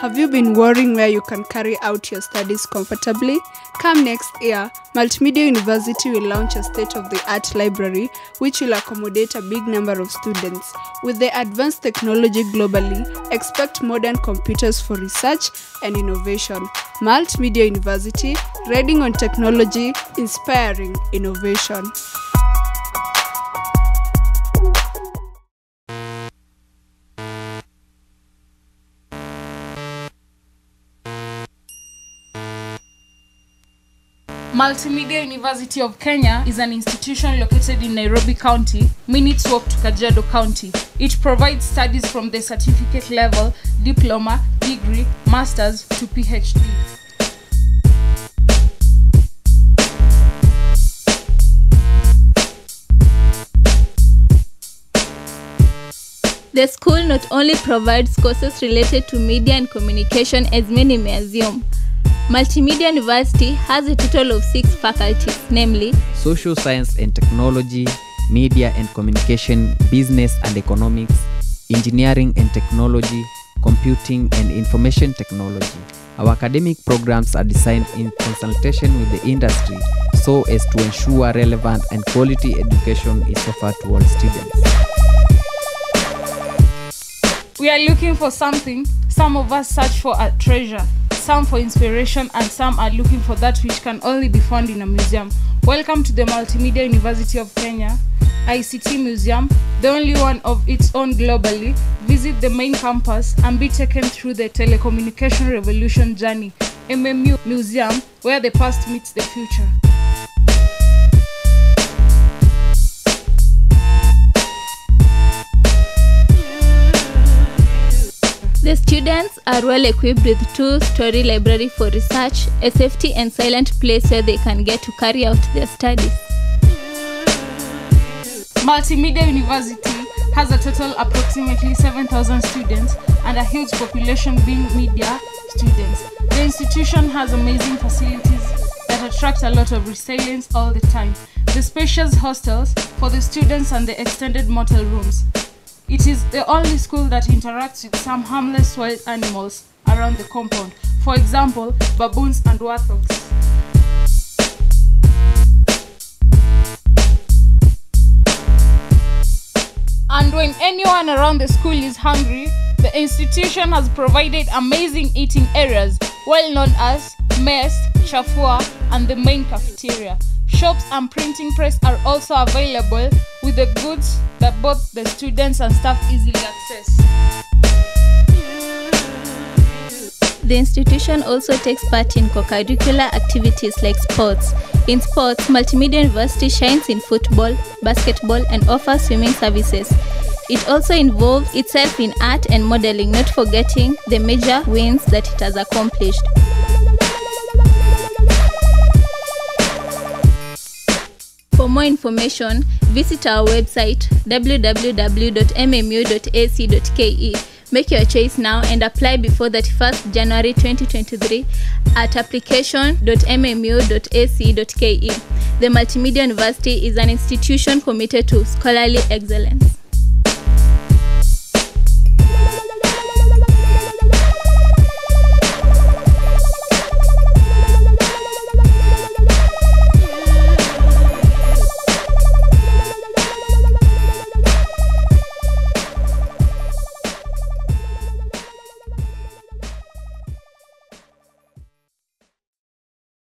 Have you been worrying where you can carry out your studies comfortably? Come next year, Multimedia University will launch a state of the art library which will accommodate a big number of students. With the advanced technology globally, expect modern computers for research and innovation. Multimedia University, reading on technology, inspiring innovation. Multimedia University of Kenya is an institution located in Nairobi County, minutes walk to Kajiado County. It provides studies from the certificate level, diploma, degree, masters to PhD. The school not only provides courses related to media and communication as many may assume. Multimedia University has a total of six faculties, namely social science and technology, media and communication, business and economics, engineering and technology, computing and information technology. Our academic programs are designed in consultation with the industry so as to ensure relevant and quality education is offered to all students. We are looking for something. Some of us search for a treasure, some for inspiration, and some are looking for that which can only be found in a museum. Welcome to the Multimedia University of Kenya, ICT Museum, the only one of its own globally. Visit the main campus and be taken through the telecommunication revolution journey, MMU Museum, where the past meets the future. Students are well equipped with two-story library for research, a safety and silent place where they can get to carry out their studies. Multimedia University has a total approximately 7,000 students and a huge population being media students. The institution has amazing facilities that attract a lot of resilience all the time. The spacious hostels for the students and the extended motel rooms. It is the only school that interacts with some harmless wild animals around the compound. For example, baboons and warthogs. And when anyone around the school is hungry, the institution has provided amazing eating areas, well known as mess, chafua, and the main cafeteria. Shops and printing press are also available with the goods that both the students and staff easily access. The institution also takes part in co-curricular activities like sports. In sports, Multimedia University shines in football, basketball, and offers swimming services. It also involves itself in art and modeling, not forgetting the major wins that it has accomplished. Information, visit our website www.mmu.ac.ke. Make your choice now and apply before 31st January 2023 at application.mmu.ac.ke. The Multimedia University is an institution committed to scholarly excellence.